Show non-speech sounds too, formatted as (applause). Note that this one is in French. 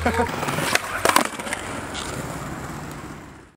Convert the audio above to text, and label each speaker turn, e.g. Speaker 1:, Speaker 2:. Speaker 1: Oh (laughs)